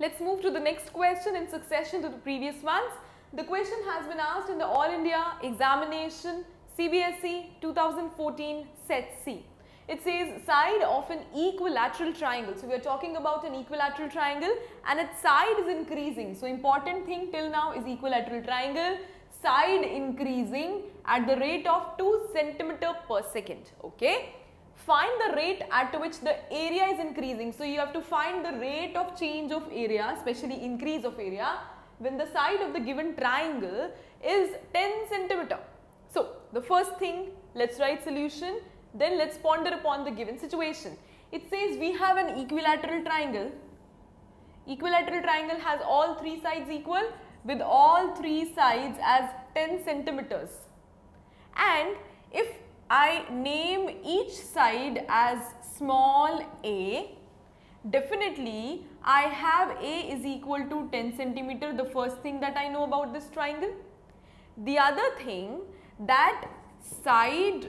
Let's move to the next question in succession to the previous ones. The question has been asked in the All India Examination CBSE 2014 Set C. It says side of an equilateral triangle. So, we are talking about an equilateral triangle and its side is increasing. So, important thing till now is equilateral triangle side increasing at the rate of 2 centimeter per second. Okay. Find the rate at which the area is increasing. So, you have to find the rate of change of area especially increase of area when the side of the given triangle is 10 centimeter. So, the first thing let us write solution then let us ponder upon the given situation. It says we have an equilateral triangle. Equilateral triangle has all three sides equal with all three sides as 10 centimeters. And if I name each side as small a, definitely I have a is equal to 10 centimeter the first thing that I know about this triangle. The other thing that side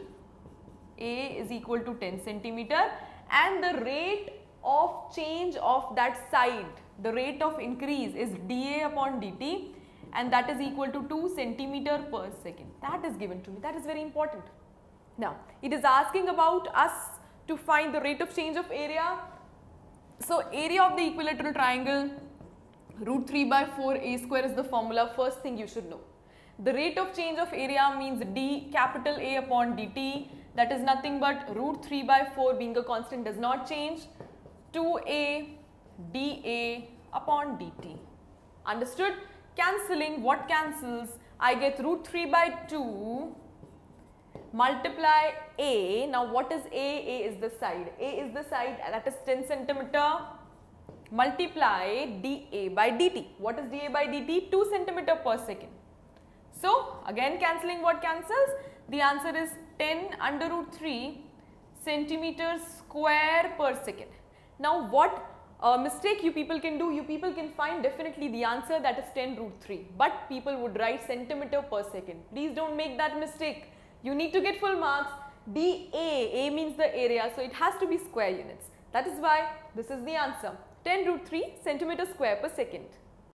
a is equal to 10 centimeter and the rate of change of that side, the rate of increase is dA upon dt and that is equal to 2 centimeter per second. That is given to me. That is very important. Now, it is asking about us to find the rate of change of area. So, area of the equilateral triangle root 3 by 4 a square is the formula first thing you should know. The rate of change of area means d capital A upon dt that is nothing but root 3 by 4 being a constant does not change 2a dA upon dt. Understood? Cancelling what cancels? I get root 3 by 2 multiply a. Now what is a? a is the side. a is the side that is 10 centimeter multiply dA by dt. What is dA by dt? 2 centimeter per second. So again cancelling what cancels? The answer is 10 under root 3 centimeters square per second. Now what uh, mistake you people can do? You people can find definitely the answer that is 10 root 3 but people would write centimeter per second. Please don't make that mistake. You need to get full marks. dA, A means the area so it has to be square units. That is why this is the answer 10 root 3 centimeter square per second.